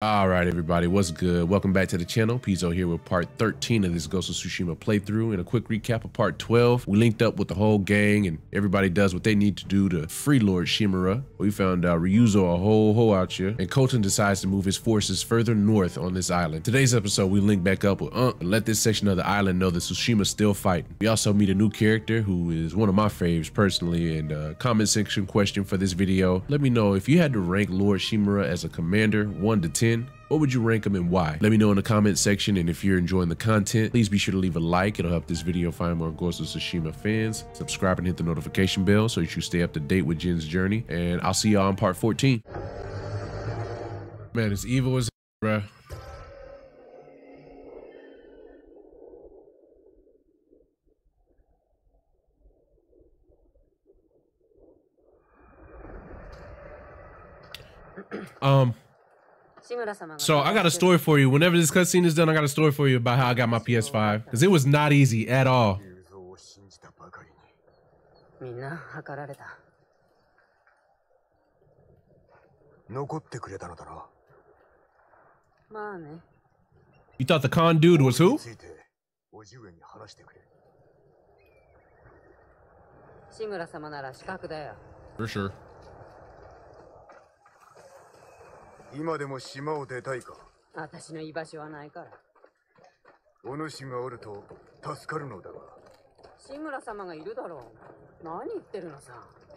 All right, everybody, what's good? Welcome back to the channel. Pizzo here with part 13 of this Ghost of Tsushima playthrough. And a quick recap of part 12. We linked up with the whole gang and everybody does what they need to do to free Lord Shimura. We found uh, Ryuzo a whole hole out here and Colton decides to move his forces further north on this island. Today's episode, we link back up with Unk and let this section of the island know that Tsushima's still fighting. We also meet a new character who is one of my faves personally and uh, comment section question for this video. Let me know if you had to rank Lord Shimura as a commander 1 to 10 10, what would you rank them and why? Let me know in the comment section. And if you're enjoying the content, please be sure to leave a like. It'll help this video find more Ghost of Tsushima fans. Subscribe and hit the notification bell so you stay up to date with Jin's journey. And I'll see y'all on part 14. Man, it's evil as bruh. um so I got a story for you. Whenever this cutscene is done, I got a story for you about how I got my PS5 because it was not easy at all. You thought the con dude was who? For sure. 今でも島を出たいか私の居場所はないからお主がおると助かるのだが志村様がいるだろう何言ってるのさ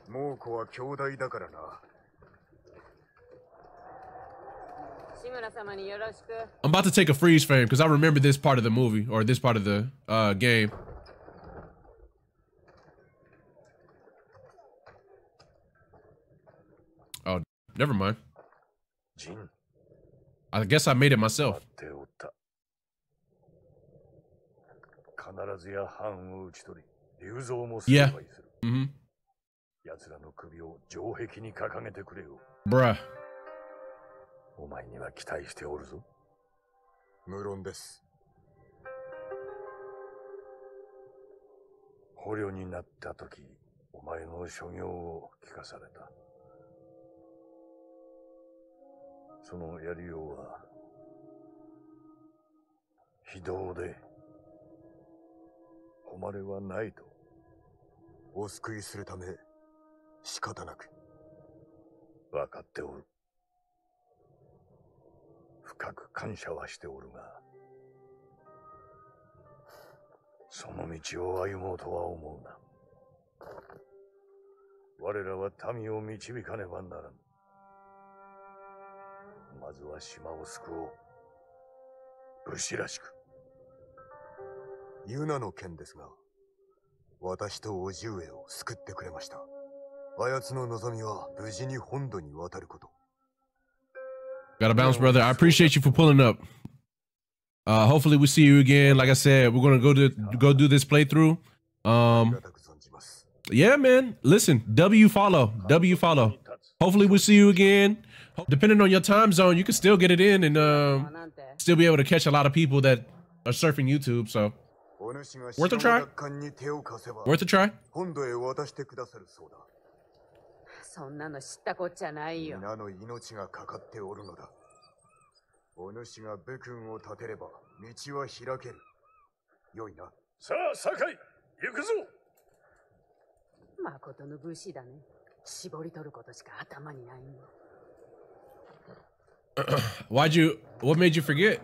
猛虎は兄弟だからな I'm about to take a freeze frame because I remember this part of the movie or this part of the uh, game. Oh, never mind. I guess I made it myself. Yeah. Mm-hmm. Bruh. お前には期待しておるぞ。無論です。捕虜になった時、お前の所業を聞かされた。そのやりようは、非道で、誉れはないと。お救いするため、仕方なく。わかっておる。深く感謝はしておるが、その道を歩もうとは思うな。我らは民を導かねばならぬ。まずは島を救おう。武士らしく。ユナの件ですが、私と叔父上を救ってくれました。あやつの望みは無事に本土に渡ること。Gotta bounce, brother. I appreciate you for pulling up. Uh, hopefully we see you again. Like I said, we're gonna go to go do this playthrough. Um, yeah, man. Listen, W follow, W follow. Hopefully we'll see you again. Depending on your time zone, you can still get it in and um, still be able to catch a lot of people that are surfing YouTube. So worth a try. Worth a try. そんなの知ったこっちゃないよ。皆の命がかかっておるのだ。お主が武君を立てれば道は開ける。よいな。さあ、酒井、行くぞ誠の武士だね。絞り取ることしか頭にないよ。Why'd you? What made you forget?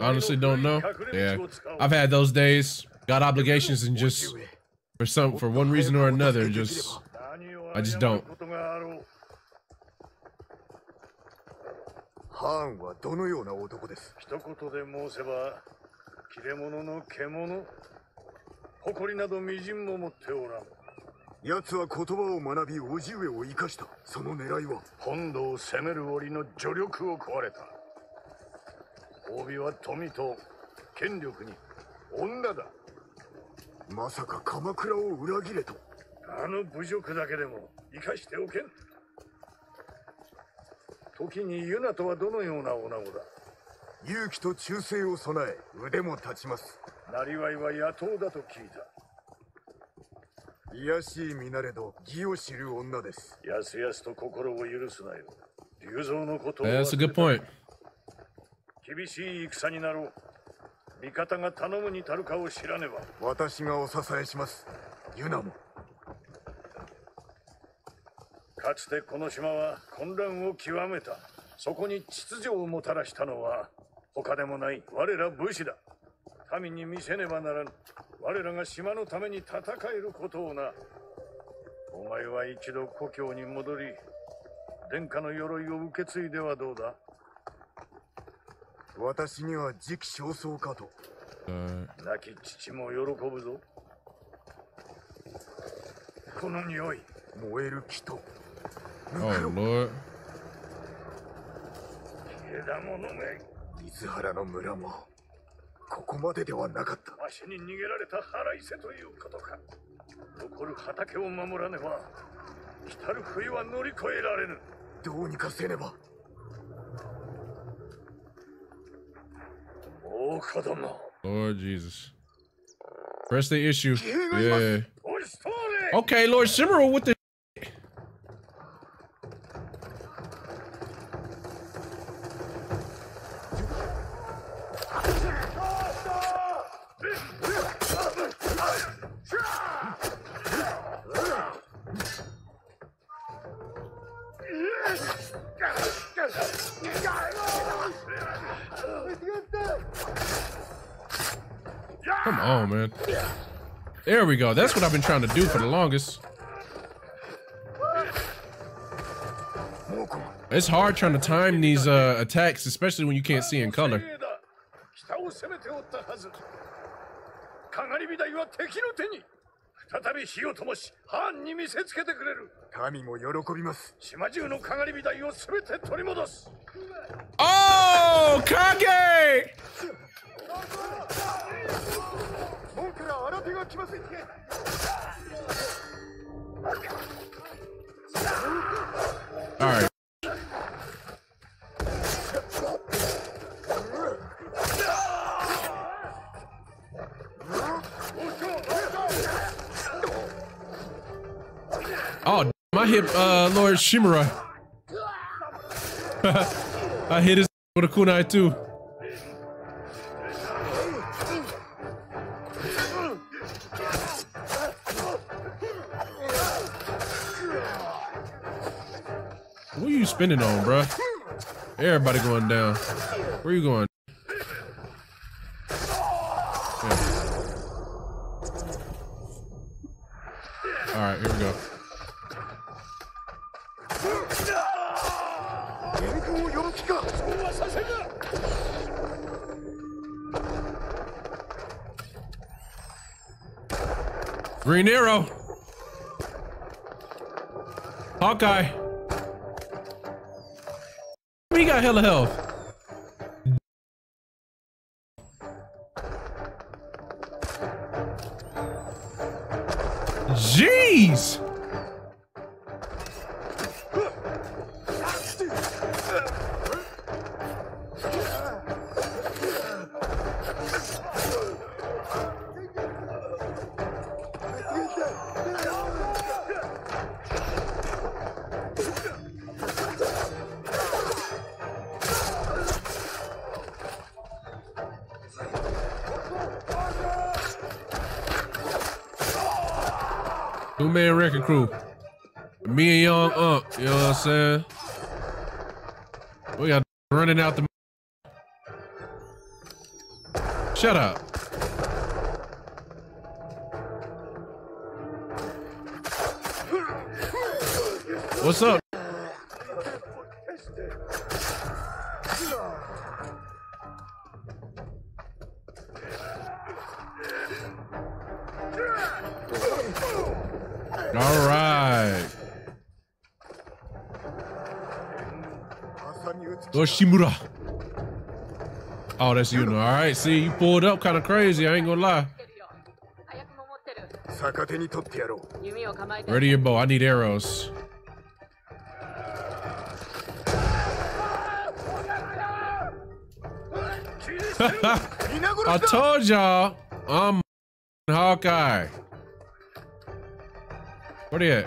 Honestly, don't know. Yeah, I've had those days. Got obligations and just for some for one reason or another, just I just don't. ハーンはどのような男です？一言で申せば切れ者の獣。誇りなどみじんも持っておらん。奴は言葉を学び叔父上を生かした。その狙いは？本土を攻める折の助力を食われた。褒美は富と権力に女だ。まさか鎌倉を裏切れと。あの侮辱だけでも生かしておけん時にユナとはどのような女子だ？勇気と忠誠を備え腕も立ちます。なりわいは野党だと聞いた。卑しい身なれど義を知る女です。やすやすと心を許すなよ。龍蔵のことを That's a good point. 厳しい戦になろう。味方が頼むに足るかを知らねば。私がお支えします。ユナもかつてこの島は混乱を極めた。そこに秩序をもたらしたのは他でもない我ら武士だ。民に見せねばならぬ。我らが島のために戦えることをな。お前は一度故郷に戻り殿下の鎧を受け継いではどうだ？私には時期尚早かと。Uh, 亡き父も喜ぶぞ。この匂い。燃える木と oh Lord. 水原の村もここまでではなかったわしに逃げられた腹いせということか残る畑を守らねば来たる冬は乗り越えられぬどうにかせねば大子供 Lord Jesus. Press the issue. Yeah. Okay, Lord Shimmeral with the. Come on, man. There we go. That's what I've been trying to do for the longest. It's hard trying to time these uh, attacks, especially when you can't see in color. Oh, oh Kage! Alright. Oh, I hit uh, Lord Shimura. I hit his with a kunai too. spinning on, bro? Everybody going down. Where you going? Yeah. All right, here we go. Green arrow. Hawkeye. We got hella health. Jeez. Two man wrecking crew. Me and young Unc, you know what I'm saying? We got running out the. Shut up. What's up? All right. Yoshimura. Oh, that's you. All right. See, you pulled up kind of crazy. I ain't gonna lie. Ready your bow. I need arrows. I told y'all I'm Hawkeye. Where they at?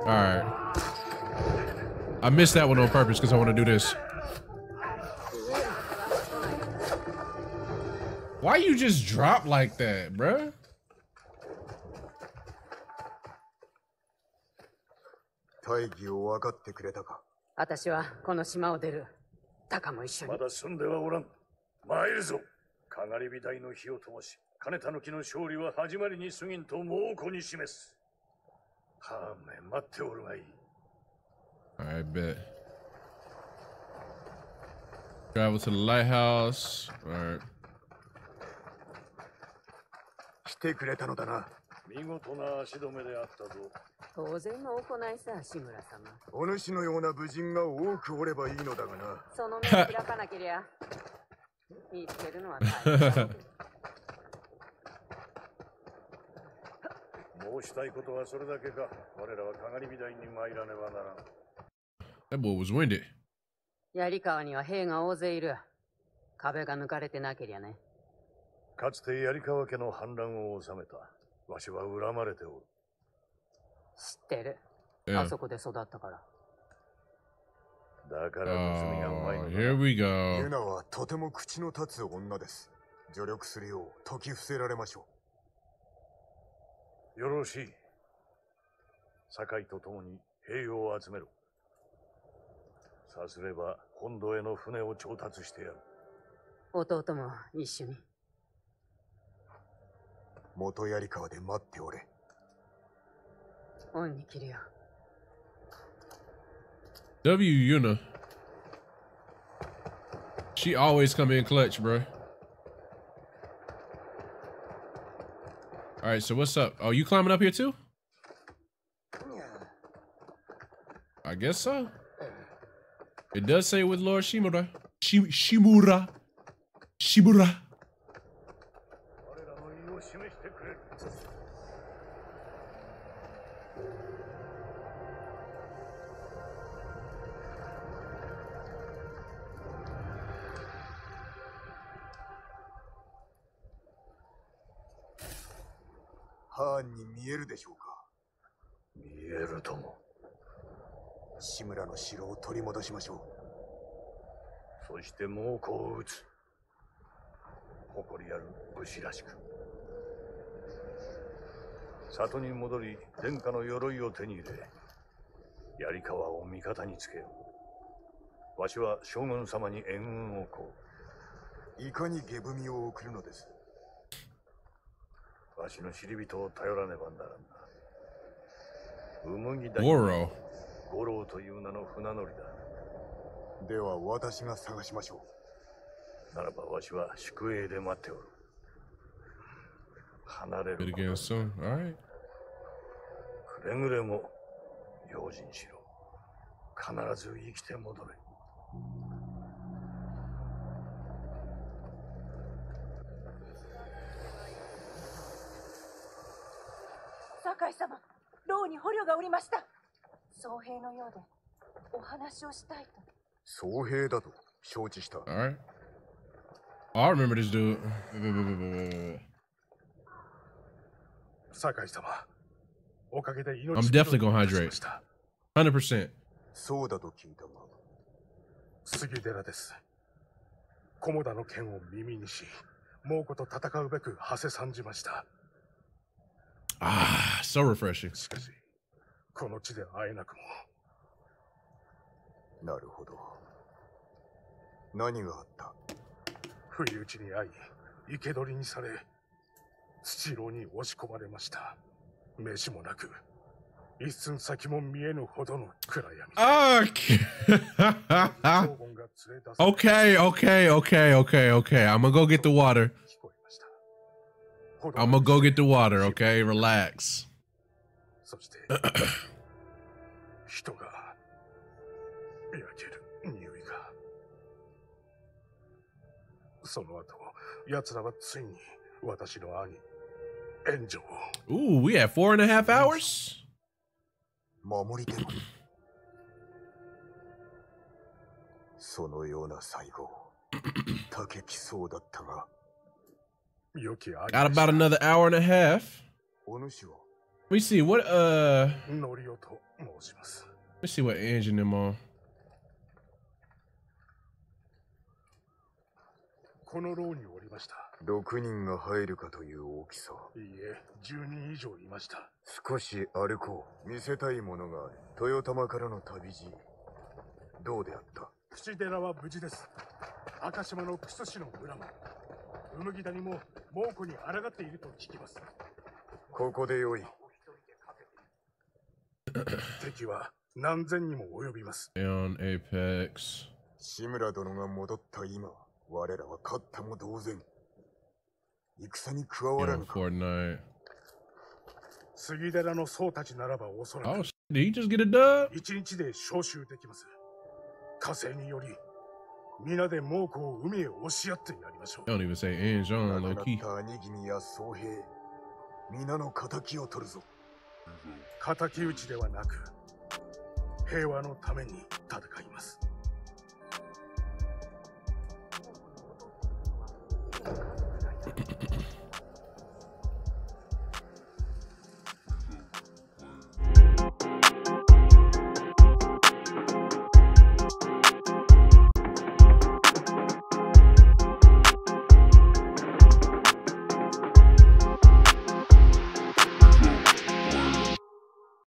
All right. I missed that one on purpose because I want to do this. Why you just drop like that, bruh? 大義を分かってくれたか私はこの島を出る。タカも一緒にま。だ済んではおらん。参るぞ。かがり火台の火を灯し、金田の木の勝利は始まりに過ぎんと猛虎に示す。はめ待っておるがいい。Right, bet. Travel to the lighthouse. All right? 来てくれたのだな見事な足止めであったぞ。当然の行いさ、志村様。お主のような武人が多くおればいいのだがなその目を開かなけりゃ。見つけるのは大変だ。申したいことはそれだけか。我らはかがり火台に参らねばならん。That boy was winded. 槍川には兵が大勢いる。壁が抜かれてなけりゃね。かつて槍川家の反乱を収めた。わしは恨まれておる。知ってる。あそこで育ったから。だから盗みがうまい Oh, の here だ。we ユ go. ナはとても口の立つ女です助力するよう説き伏せられましょよろしい。酒井と共に兵を集めろ。さすれば本土への船を調達してやる。弟も一緒に。う元槍川で待っておれ恩に切るよ。W Yuna. She always come in clutch, bro. All right, so what's up? Oh, you climbing up here too? I guess so. It does say with Lord Shimura. Shi- Shimura. Shimura. ハーンに見えるでしょうか？見えるとも。志村の城を取り戻しましょそして猛虎を撃つ。誇りある武士らしく。里に戻り、殿下の鎧を手に入れ、槍川を味方につけよう。わしは将軍様に援軍をこういかに下踏みを送るのです？う。わしの知り人を頼らねばならんな。うむぎだ Goro. 五郎という名の船乗りだ。では私が探しましょならばわしは宿営で待っておる。離れる again soon? くれぐれも用心しろ。必ず生きて戻れ。酒井様牢に捕虜がおりました僧兵のようでお話をしたいとう僧兵だと承知した. Oh, I remember this dude. 酒井様、おかげで命 I'm definitely gonna hydrate. しました。100%. そうだと聞いたが杉寺です。菰田の剣を耳にし、猛虎と戦うべく馳せ参じました。Ah, so refreshing. しかし、この地で会えなくも。なるほど何があった？不意打ちに遭い、生け捕りにされ、土牢に押し込まれました。飯もなく、一寸先も見えぬほどの暗闇。され okay, okay, okay, okay, okay. I'm gonna go get the water. I'm gonna go get the water, okay? Relax. Ooh, we have four and a half hours? Got about another hour and a half. お主は Let me see what uh let me see what engine them on. この牢におりました。6人が入るかという大きさ。いいえ10人以上いました。少し歩こう。見せたいものがある。豊玉からの旅路。どうであった？口寺は無事です。赤島のクス氏の村もウムギ谷も猛虎に抗っていると聞きます。ここでよい。敵は何千にも及びます.志村殿が戻った今我らは勝ったも同然。戦に加わらぬか.杉寺の僧たちならばおそら Oh, く?一日で召集できます。火星により皆で猛虎を海へ押し合ってやりましょう。Don't even say っ key. た兄君や僧兵皆の仇を取るぞ。敵討ちではなく平和のために戦います